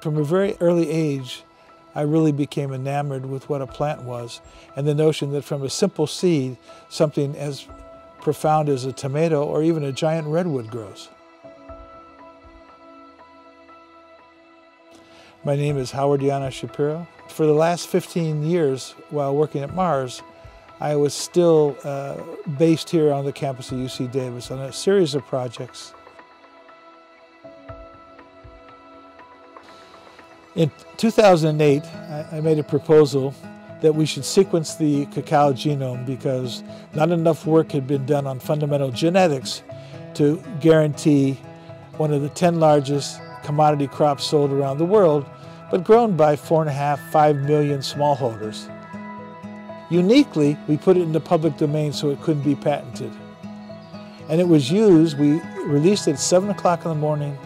From a very early age, I really became enamored with what a plant was and the notion that from a simple seed, something as profound as a tomato or even a giant redwood grows. My name is Howard Yana Shapiro. For the last 15 years while working at Mars, I was still uh, based here on the campus of UC Davis on a series of projects In 2008, I made a proposal that we should sequence the cacao genome because not enough work had been done on fundamental genetics to guarantee one of the 10 largest commodity crops sold around the world, but grown by four and a half, five million smallholders. Uniquely, we put it in the public domain so it couldn't be patented. And it was used, we released it at 7 o'clock in the morning,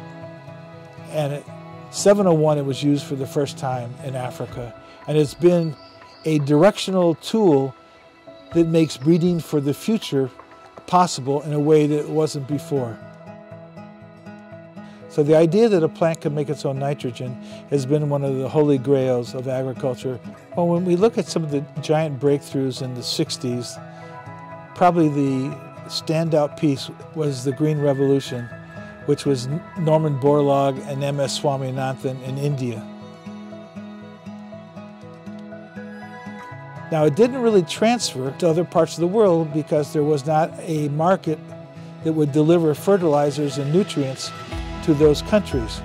and it 701 it was used for the first time in Africa and it's been a directional tool that makes breeding for the future possible in a way that it wasn't before. So the idea that a plant can make its own nitrogen has been one of the holy grails of agriculture. Well, when we look at some of the giant breakthroughs in the 60s, probably the standout piece was the Green Revolution which was Norman Borlaug and M.S. Swaminathan in India. Now, it didn't really transfer to other parts of the world because there was not a market that would deliver fertilizers and nutrients to those countries.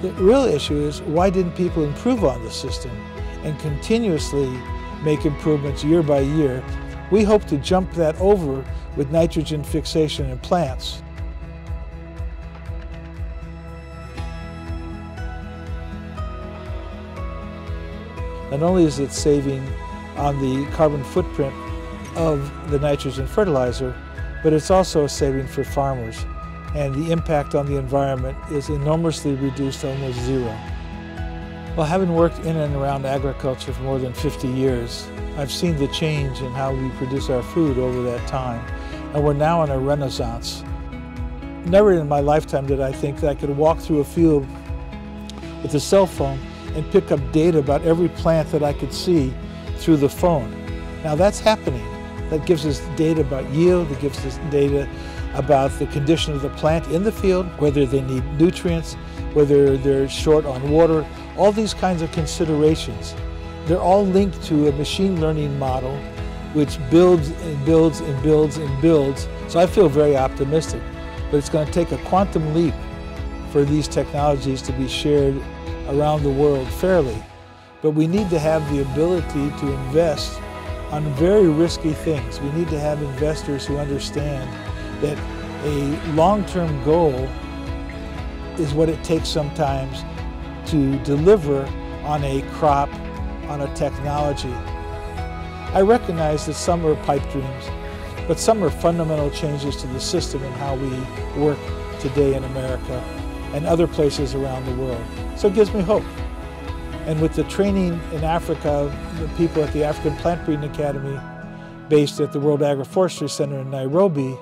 The real issue is why didn't people improve on the system and continuously make improvements year by year? We hope to jump that over with nitrogen fixation in plants. Not only is it saving on the carbon footprint of the nitrogen fertilizer, but it's also a saving for farmers. And the impact on the environment is enormously reduced almost zero. Well, having worked in and around agriculture for more than 50 years, I've seen the change in how we produce our food over that time. And we're now in a renaissance. Never in my lifetime did I think that I could walk through a field with a cell phone and pick up data about every plant that I could see through the phone. Now that's happening. That gives us data about yield, it gives us data about the condition of the plant in the field, whether they need nutrients, whether they're short on water, all these kinds of considerations. They're all linked to a machine learning model which builds and builds and builds and builds. So I feel very optimistic. But it's going to take a quantum leap for these technologies to be shared around the world fairly. But we need to have the ability to invest on very risky things. We need to have investors who understand that a long-term goal is what it takes sometimes to deliver on a crop, on a technology. I recognize that some are pipe dreams, but some are fundamental changes to the system and how we work today in America and other places around the world. So it gives me hope. And with the training in Africa, the people at the African Plant Breeding Academy, based at the World Agroforestry Center in Nairobi,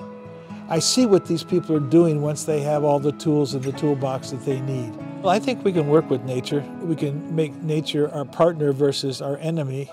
I see what these people are doing once they have all the tools in the toolbox that they need. Well, I think we can work with nature. We can make nature our partner versus our enemy.